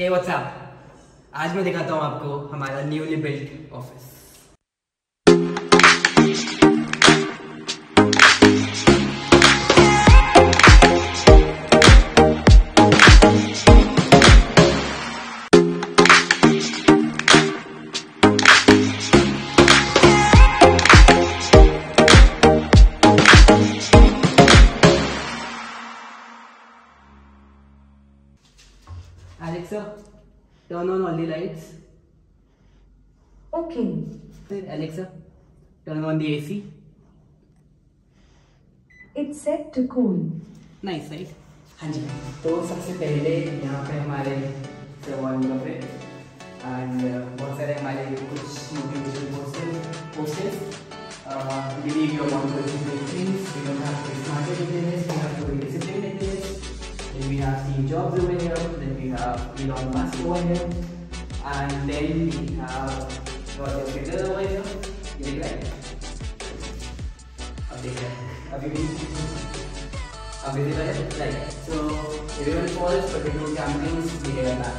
हे WhatsApp आज मैं दिखाता हूँ आपको हमारा newly built office Alexa, turn on all the lights. Okay. Then Alexa, turn on the AC. It's set to cool. Nice right हाँ जी तो सबसे पहले यहाँ पे हमारे and then we have Roger Federer over here you देख रहे हैं अब देख रहे हैं अभी भी available like so everyone falls but the two champions दिखेगा ना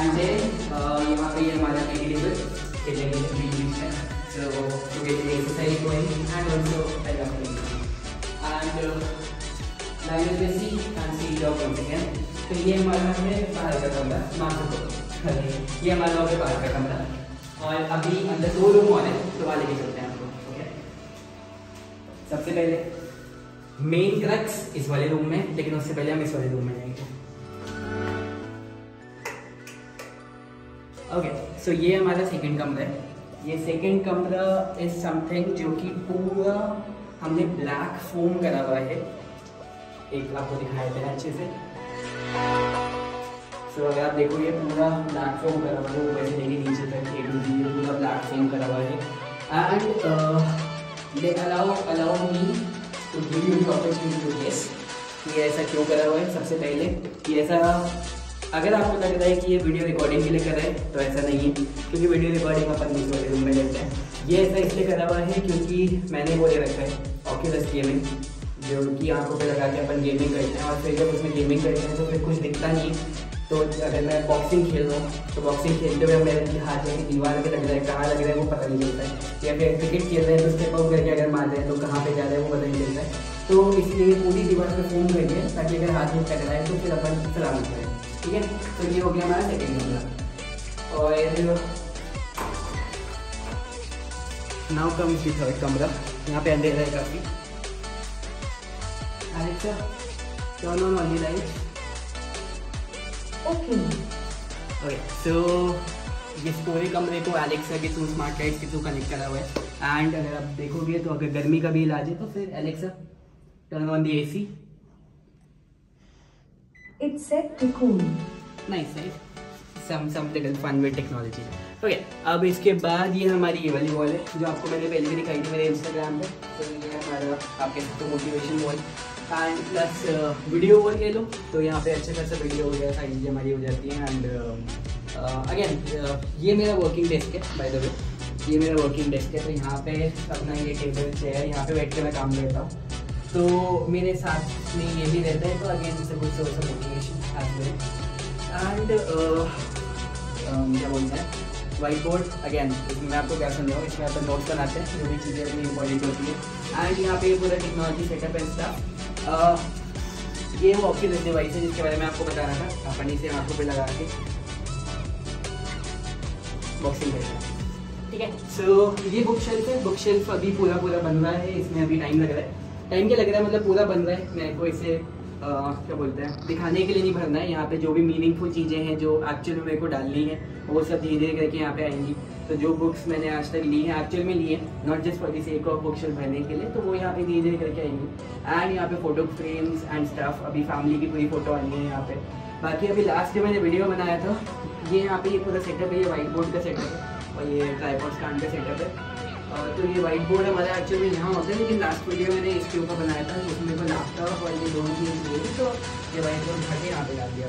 and then uh, यहाँ पे ये हमारा एडिटेबल खेलने के लिए भी यूज है so to get the exercise going and also I love playing and uh, Lionel Messi and Steve Jobs once again तो ये हमारा है बाहर का कमरा मार्को को ये हमारा हो गया बाहर का कमरा और अभी अंदर दो रूम और है तो वहाँ लेके चलते हैं आपको ओके? सबसे पहले मेन क्रक्स इस वाले रूम में, लेकिन उससे पहले हम इस वाले रूम में जाएँगे। ओके सो ये हमारा सेकंड कमरा है। ये सेकंड कमरा इज़ समथिंग जो कि पूरा हमने ब्लैक फोम करा हुआ है। एक आपको दिखाया था अच्छे से। सो so, अगर आप देखो ये पूरा ब्लैक फोम करा हुआ है ऊपर से लेके नीचे तक ए टू जी पूरा ब्लैक फोम करा हुआ है। And they allow allow me to give you the opportunity to guess कि ऐसा क्यों करा हुआ है। सबसे पहले कि ऐसा अगर आपको लग रहा है कि ये वीडियो रिकॉर्डिंग के लिए कर रहा है तो ऐसा नहीं है क्योंकि वीडियो रिकॉर्डिंग अपन दूसरे रूम में करते हैं। ये ऐसा इसलिए करा हुआ है क्योंकि मैंने वो ले रखा है ऑक्यूलस गेमिंग जो कि आँखों पे लगा के अपन गेमिंग करते हैं और फिर जब उसमें गेमिंग करते हैं तो फिर कुछ दिखता नहीं है। तो अगर मैं बॉक्सिंग खेल रहा हूँ तो बॉक्सिंग खेलते हुए मेरे हाथ में दीवार पे लग रहा है कहाँ लग रहा है वो पता नहीं चलता है। या फिर क्रिकेट खेल रहे हैं तो स्टेप आउट करके अगर मार हैं तो कहाँ पे जा रहे हैं वो पता नहीं चलता है। तो इसलिए पूरी दीवार पे फ़ोन करिए ताकि अगर हाथ में है तो फिर अपन सलामत करें। ठीक है? तो ये हो गया हमारा सेकेंड कमरा और नाउ कम्स दी थर्ड कमरा यहाँ पे अंधेरा है काफ़ी। Alexa, turn on all Okay. Okay so ये पूरे कमरे को एलेक्सा के थ्रू स्मार्ट लाइट्स के थ्रू कनेक्ट करा हुआ है। एंड अगर आप देखोगे तो अगर गर्मी का भी इलाज है तो फिर Alexa turn on the AC It's set to cool. Nice right some some little fun with technology okay अब इसके बाद ये हमारी ये वाली वॉल है जो आपको मैंने पहले भी दिखाई थी मेरे इंस्टाग्राम पे। तो ये हमारा आप कह सकते हो motivation wall and plus video over ले लो तो यहाँ पे अच्छा खासा वीडियो हो गया सारी चीज़ें हमारी हो जाती हैं। एंड अगेन ये मेरा वर्किंग डेस्क है बाय द वे ये मेरा वर्किंग डेस्क है तो यहाँ पे अपना ये टेबल चेयर यहाँ पे बैठ के मैं काम करता हूँ। तो मेरे साथ में ये भी रहता है तो again it's good source of motivation and क्या बोलते हैं? वाइट बोर्ड अगेन इसमें मैं आपको क्या समझाऊँ? इसमें अपन नोट्स बनाते हैं, जो भी चीज़ें अपनी इंपॉर्टेंट होती है। एंड यहाँ पे पूरा टेक्नोलॉजी सेटअप है स्टाफ ये वो ऑक्यूलस डिवाइस है जिसके बारे में आपको बता रहा था अपन से आँखों पे लगा के बॉक्सिंग ठीक है। सो ये बुक शेल्फ है। बुक शेल्फ अभी पूरा पूरा बन रहा है। इसमें अभी टाइम लग रहा है। टाइम क्या लग रहा है? मतलब पूरा बन रहा है। मेरे को इसे क्या बोलते हैं, दिखाने के लिए नहीं भरना है, यहाँ पे जो भी मीनिंगफुल चीज़ें हैं, जो एक्चुअल में मेरे को डालनी है, वो सब धीरे धीरे करके यहाँ पे आएँगी। तो जो बुक्स मैंने आज तक ली हैं एक्चुअल में ली है नॉट जस्ट फॉर दिस एक ऑफ़ बुक भरने के लिए तो वो यहाँ पे धीरे धीरे करके आएँगी। एंड यहाँ पे फ़ोटो फ्रेम्स एंड स्टफ़ अभी फैमिली की पूरी फ़ोटो आनी है यहाँ पे। बाकी अभी लास्ट जो मैंने वीडियो बनाया था, ये यहाँ पे ये पूरा सेटअप है, ये व्हाइट बोर्ड का सेटअप है, और ये ट्राईपॉड स्टैंड का सेटअप है। तो ये व्हाइट बोर्ड हमारा एक्चुअली में यहाँ होता है, लेकिन लास्ट वीडियो मैंने इसके ऊपर बनाया था उसमें मेरे को लैपटॉप और ये दोनों चीज़ हुई तो ये व्हाइट बोर्ड उठा के यहाँ पे डाल दिया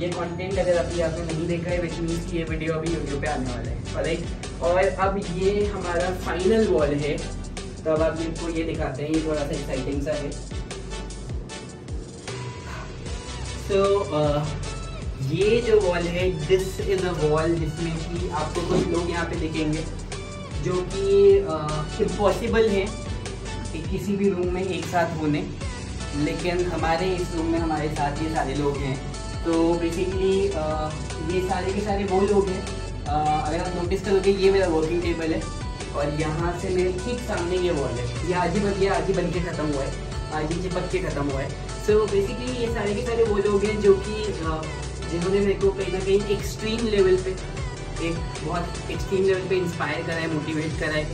ये कंटेंट अगर अभी आपने नहीं देखा है विच मीन्स ये वीडियो अभी यूट्यूब पे आने वाला है राइट और अब ये हमारा फाइनल वॉल है तो अब आप आपको ये दिखाते हैं, ये थोड़ा सा एक्साइटिंग सा है। तो ये जो वॉल है दिस इज़ अ वॉल जिसमें कि आपको कुछ लोग यहाँ पे दिखेंगे। जो कि इम्पॉसिबल है कि किसी भी रूम में एक साथ होने। लेकिन हमारे इस रूम में हमारे साथ ये सारे लोग हैं। तो बेसिकली ये सारे के सारे वो लोग हैं। अगर आप नोटिस करोगे ये मेरा वर्किंग टेबल है। और यहाँ से मेरे ठीक सामने ये वॉल है। ये आज ही बन गया आज ही बन के ख़त्म हुआ है। आज ही चिपक के ख़त्म हुआ है। सो so, बेसिकली ये सारे के सारे वो लोग हैं जो कि जिन्होंने मेरे को कहीं ना कहीं एक्सट्रीम लेवल पे एक बहुत एक्सट्रीम लेवल पे इंस्पायर करा है मोटिवेट करा है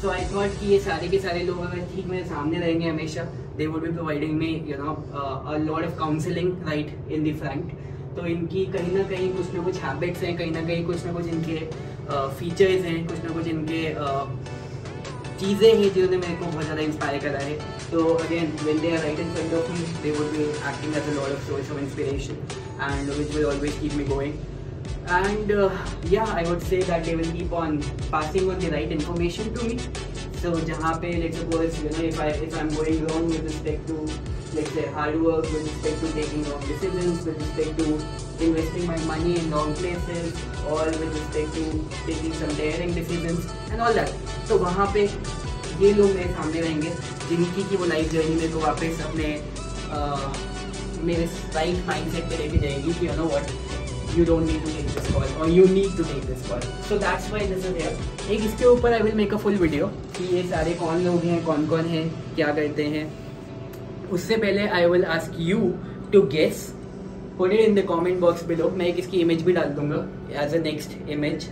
सो आई थॉट कि ये सारे के सारे लोग अगर ठीक मेरे सामने रहेंगे हमेशा they would be providing me you know lot of counselling right in the front तो इनकी कहीं ना कहीं कुछ ना कुछ हैबिट्स हैं कहीं ना कहीं कुछ ना कुछ इनके फीचर्स uh, हैं कुछ ना कुछ इनके uh, चीज़ें हैं जिन्होंने मेरे को बहुत ज़्यादा इंस्पायर करा है। तो again when they are right in front of me they would be acting as a lot of source of inspiration and which will always keep me going and uh, yeah i would say that they will keep on passing on the right information to me so jahan pe let's suppose you know if i if i'm going wrong with respect to let's say hard work with respect to taking wrong decisions with respect to investing my money in wrong places or with respect to taking some daring decisions and all that तो वहाँ पे ये लोग मेरे सामने रहेंगे जिनकी की वो लाइफ जर्नी मेरे को वापस अपने आ, मेरे राइट माइंड सेट पे लेके जाएगी कि you know what you don't need to take this call और you need to take this call so that's why this is here एक इसके ऊपर I will make a full video कि ये सारे कौन लोग हैं, कौन कौन हैं, क्या करते हैं। उससे पहले I will ask you to guess put it in the comment box below मैं एक इसकी इमेज भी डाल दूँगा एज अ नेक्स्ट इमेज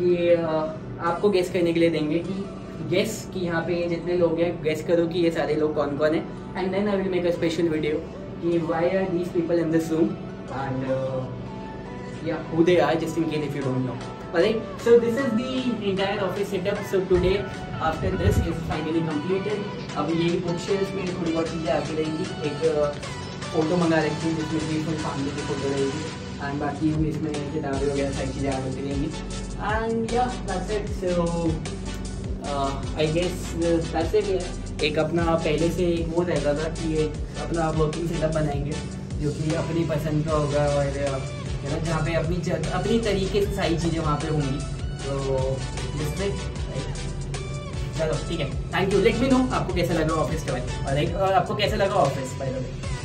कि आपको गेस करने के लिए देंगे कि गेस कि यहाँ पे जितने लोग हैं गेस करो कि ये सारे लोग कौन कौन है। And then I will make a special video कि why are these people in this room and yeah who they are just in case if you don't know Alright, so this is the entire office setup. So today, after this is finally completed. अब ये book में थोड़ी बहुत चीज़ें आती रहेंगी। एक photo मंगा रखी हूँ जिसमें भी फुल फैमिली की फ़ोटो रहेगी। एंड बाकी इसमें किताबें वगैरह सारी चीज़ें आ होती रहेंगी। And yeah that's it so I guess that's it एक अपना पहले से एक वो रहता था कि एक अपना वर्किंग सेटअप बनाएँगे जो कि अपनी पसंद का होगा और uh, जहाँ पे अपनी अपनी तरीके से सारी चीज़ें वहाँ पे होंगी। तो जिसमें चलो ठीक है। Thank you let me know आपको कैसा लगा ऑफ़िस के बारे और आपको कैसा लगा ऑफ़िस बाय द वे